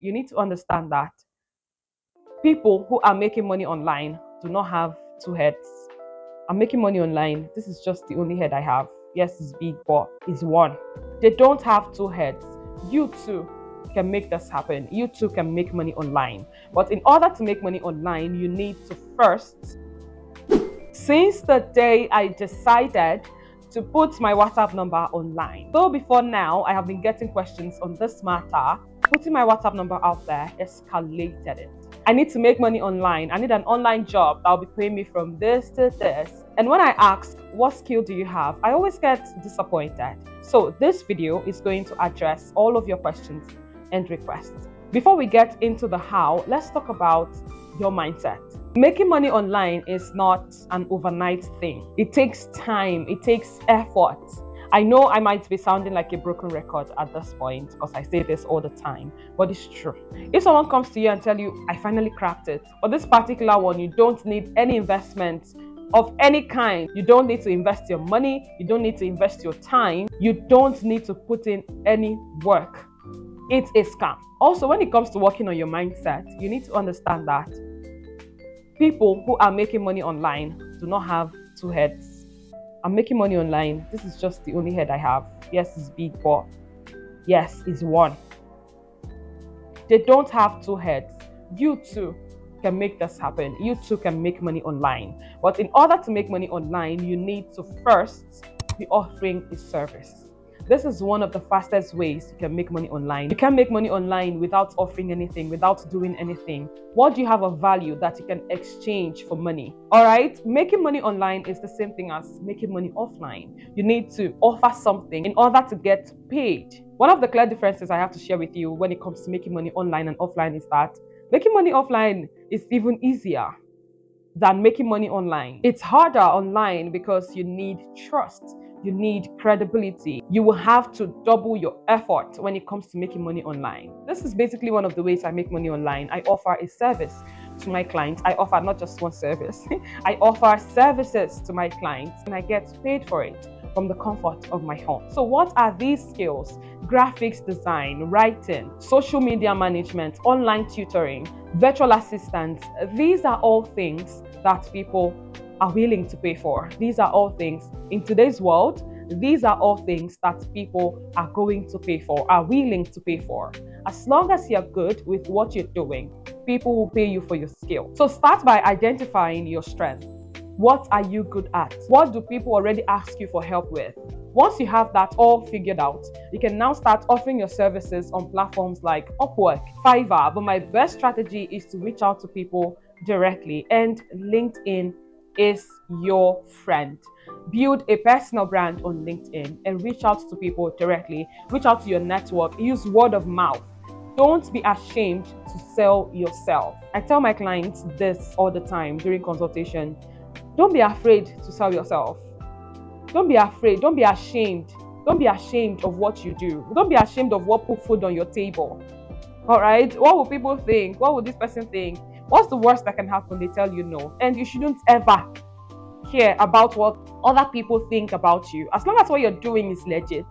you need to understand that people who are making money online do not have two heads. I'm making money online. This is just the only head I have. Yes, it's big, but it's one. They don't have two heads. You too can make this happen. You too can make money online. But in order to make money online, you need to first, since the day I decided to put my WhatsApp number online. Though before now, I have been getting questions on this matter, putting my WhatsApp number out there escalated it. I need to make money online. I need an online job that'll be paying me from this to this. And when I ask, what skill do you have? I always get disappointed. So this video is going to address all of your questions and requests. Before we get into the how, let's talk about your mindset. Making money online is not an overnight thing. It takes time, it takes effort. I know I might be sounding like a broken record at this point because I say this all the time, but it's true. If someone comes to you and tell you, I finally cracked it, or this particular one, you don't need any investment of any kind. You don't need to invest your money, you don't need to invest your time, you don't need to put in any work. It's a scam. Also, when it comes to working on your mindset, you need to understand that people who are making money online do not have two heads. I'm making money online. This is just the only head I have. Yes, it's big, but yes, it's one. They don't have two heads. You too can make this happen. You too can make money online. But in order to make money online, you need to first be offering a service. This is one of the fastest ways you can make money online. You can make money online without offering anything, without doing anything. What do you have of value that you can exchange for money? All right, making money online is the same thing as making money offline. You need to offer something in order to get paid. One of the clear differences I have to share with you when it comes to making money online and offline is that making money offline is even easier than making money online. It's harder online because you need trust you need credibility. You will have to double your effort when it comes to making money online. This is basically one of the ways I make money online. I offer a service to my clients. I offer not just one service, I offer services to my clients and I get paid for it from the comfort of my home. So, what are these skills? Graphics design, writing, social media management, online tutoring, virtual assistants. These are all things that people are willing to pay for. These are all things in today's world, these are all things that people are going to pay for, are willing to pay for. As long as you're good with what you're doing, people will pay you for your skill. So start by identifying your strength. What are you good at? What do people already ask you for help with? Once you have that all figured out, you can now start offering your services on platforms like Upwork, Fiverr. But my best strategy is to reach out to people directly, and LinkedIn is your friend. Build a personal brand on LinkedIn and reach out to people directly. Reach out to your network. Use word of mouth. Don't be ashamed to sell yourself. I tell my clients this all the time during consultation. Don't be afraid to sell yourself. Don't be afraid. Don't be ashamed. Don't be ashamed of what you do. Don't be ashamed of what put food on your table. All right? What will people think? What will this person think? What's the worst that can happen? They tell you no. And you shouldn't ever care about what other people think about you. As long as what you're doing is legit,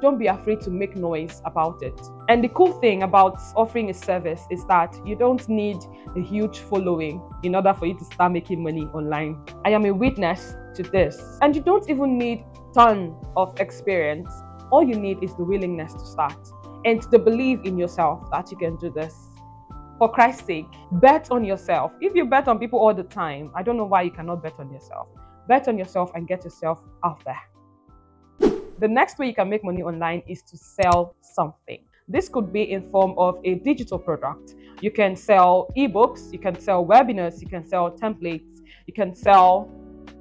don't be afraid to make noise about it. And the cool thing about offering a service is that you don't need a huge following in order for you to start making money online. I am a witness to this. And you don't even need ton of experience. All you need is the willingness to start and the belief in yourself that you can do this for Christ's sake, bet on yourself. If you bet on people all the time, I don't know why you cannot bet on yourself. Bet on yourself and get yourself out there. The next way you can make money online is to sell something. This could be in form of a digital product. You can sell ebooks, you can sell webinars, you can sell templates, you can sell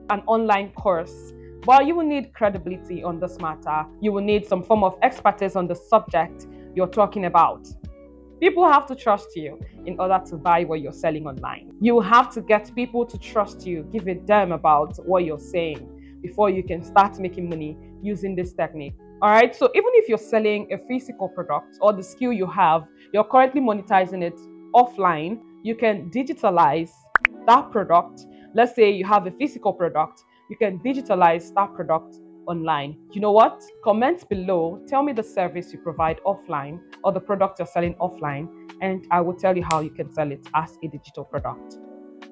an online course. But you will need credibility on this matter. You will need some form of expertise on the subject you're talking about. People have to trust you in order to buy what you're selling online. You have to get people to trust you, give a damn about what you're saying before you can start making money using this technique. All right, so even if you're selling a physical product or the skill you have, you're currently monetizing it offline, you can digitalize that product. Let's say you have a physical product, you can digitalize that product online. You know what? Comment below, tell me the service you provide offline or the product you're selling offline, and I will tell you how you can sell it as a digital product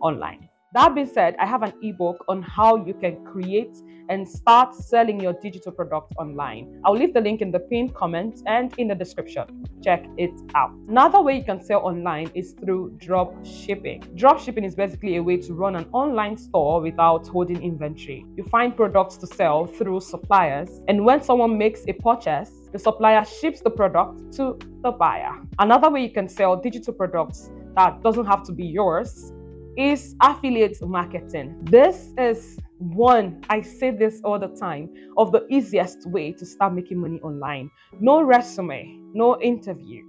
online. That being said, I have an ebook on how you can create and start selling your digital product online. I'll leave the link in the pinned comment and in the description. Check it out. Another way you can sell online is through drop shipping. Drop shipping is basically a way to run an online store without holding inventory. You find products to sell through suppliers, and when someone makes a purchase, the supplier ships the product to the buyer. Another way you can sell digital products that doesn't have to be yours is affiliate marketing. This is one, I say this all the time, of the easiest way to start making money online. No resume, no interview.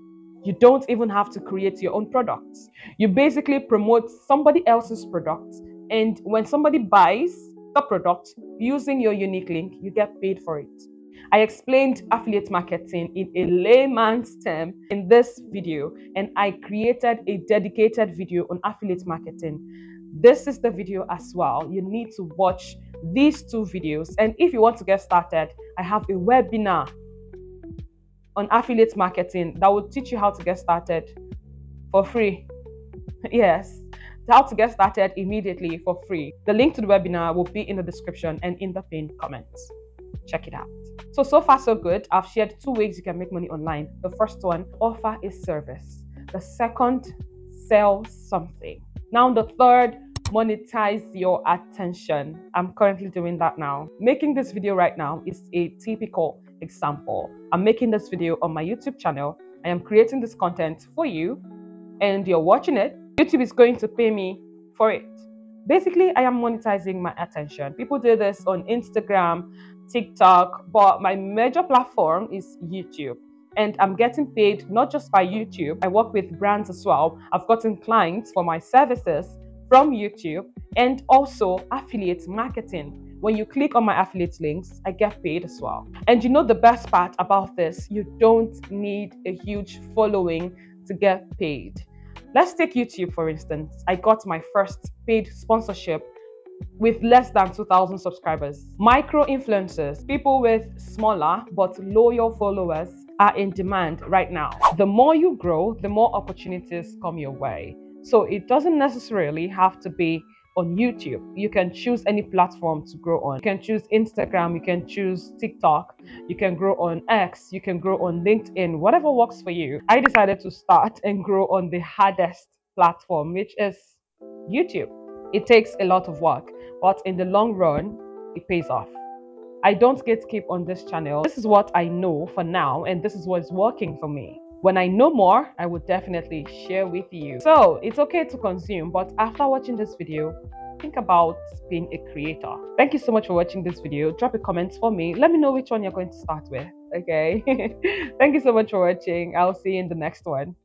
You don't even have to create your own products. You basically promote somebody else's product, and when somebody buys the product using your unique link, you get paid for it. I explained affiliate marketing in a layman's term in this video, and I created a dedicated video on affiliate marketing. This is the video as well. You need to watch these two videos. And if you want to get started, I have a webinar on affiliate marketing that will teach you how to get started for free. yes, how to get started immediately for free. The link to the webinar will be in the description and in the pinned comments. Check it out. So, so far, so good. I've shared two ways you can make money online. The first one, offer a service. The second, sell something. Now, the third, monetize your attention. I'm currently doing that now. Making this video right now is a typical example. I'm making this video on my YouTube channel. I am creating this content for you and you're watching it. YouTube is going to pay me for it. Basically, I am monetizing my attention. People do this on Instagram, TikTok, but my major platform is YouTube. And I'm getting paid not just by YouTube, I work with brands as well. I've gotten clients for my services from YouTube and also affiliate marketing. When you click on my affiliate links, I get paid as well. And you know the best part about this, you don't need a huge following to get paid. Let's take YouTube for instance. I got my first paid sponsorship with less than 2,000 subscribers. Micro influencers, people with smaller but loyal followers, are in demand right now. The more you grow, the more opportunities come your way. So it doesn't necessarily have to be on YouTube. You can choose any platform to grow on. You can choose Instagram, you can choose TikTok, you can grow on X, you can grow on LinkedIn, whatever works for you. I decided to start and grow on the hardest platform, which is YouTube. It takes a lot of work, but in the long run, it pays off. I don't get keep on this channel. This is what I know for now, and this is what is working for me. When I know more, I will definitely share with you. So it's okay to consume, but after watching this video, think about being a creator. Thank you so much for watching this video. Drop a comment for me. Let me know which one you're going to start with. Okay. Thank you so much for watching. I'll see you in the next one.